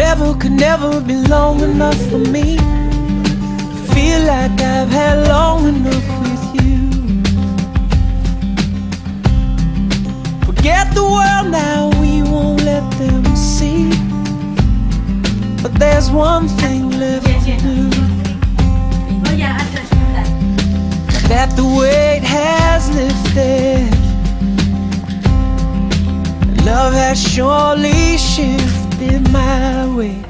Forever could never be long enough for me. Feel like I've had long enough with you. Forget the world now, we won't let them see. But there's one thing left to do. That the weight has lifted. Love has surely shifted it my way.